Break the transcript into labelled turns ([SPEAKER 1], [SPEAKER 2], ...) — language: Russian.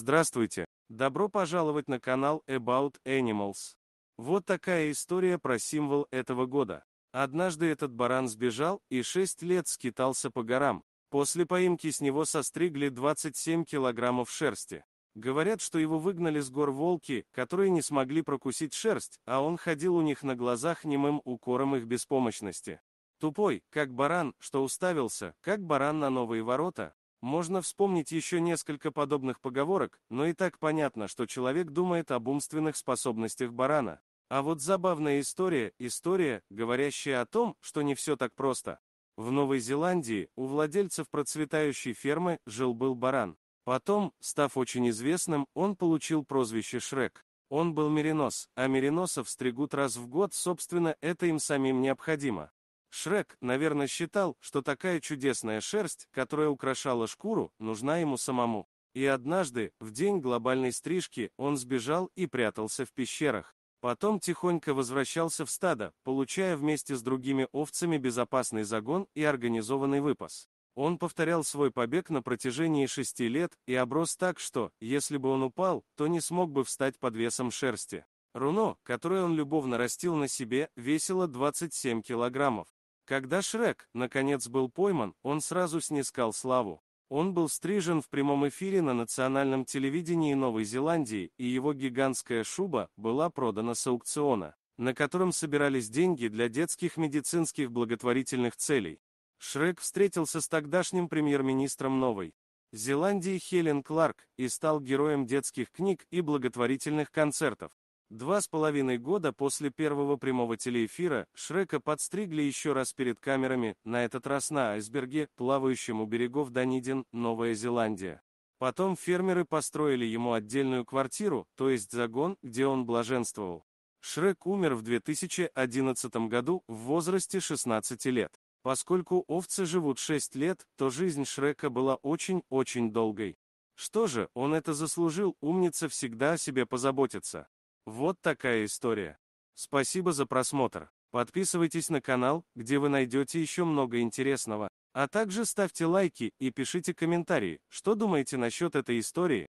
[SPEAKER 1] Здравствуйте! Добро пожаловать на канал About Animals. Вот такая история про символ этого года. Однажды этот баран сбежал и 6 лет скитался по горам. После поимки с него состригли 27 килограммов шерсти. Говорят, что его выгнали с гор волки, которые не смогли прокусить шерсть, а он ходил у них на глазах немым укором их беспомощности. Тупой, как баран, что уставился, как баран на новые ворота. Можно вспомнить еще несколько подобных поговорок, но и так понятно, что человек думает об умственных способностях барана. А вот забавная история, история, говорящая о том, что не все так просто. В Новой Зеландии у владельцев процветающей фермы жил-был баран. Потом, став очень известным, он получил прозвище Шрек. Он был меринос, а мериносов стригут раз в год, собственно, это им самим необходимо. Шрек, наверное, считал, что такая чудесная шерсть, которая украшала шкуру, нужна ему самому. И однажды, в день глобальной стрижки, он сбежал и прятался в пещерах. Потом тихонько возвращался в стадо, получая вместе с другими овцами безопасный загон и организованный выпас. Он повторял свой побег на протяжении шести лет и оброс так, что, если бы он упал, то не смог бы встать под весом шерсти. Руно, которое он любовно растил на себе, весило 27 килограммов. Когда Шрек, наконец, был пойман, он сразу снискал славу. Он был стрижен в прямом эфире на национальном телевидении Новой Зеландии, и его гигантская шуба была продана с аукциона, на котором собирались деньги для детских медицинских благотворительных целей. Шрек встретился с тогдашним премьер-министром Новой Зеландии Хелен Кларк и стал героем детских книг и благотворительных концертов. Два с половиной года после первого прямого телеэфира Шрека подстригли еще раз перед камерами, на этот раз на айсберге, плавающем у берегов Данидин, Новая Зеландия. Потом фермеры построили ему отдельную квартиру, то есть загон, где он блаженствовал. Шрек умер в 2011 году в возрасте 16 лет. Поскольку овцы живут 6 лет, то жизнь Шрека была очень-очень долгой. Что же, он это заслужил, умница всегда о себе позаботится. Вот такая история. Спасибо за просмотр. Подписывайтесь на канал, где вы найдете еще много интересного. А также ставьте лайки и пишите комментарии, что думаете насчет этой истории.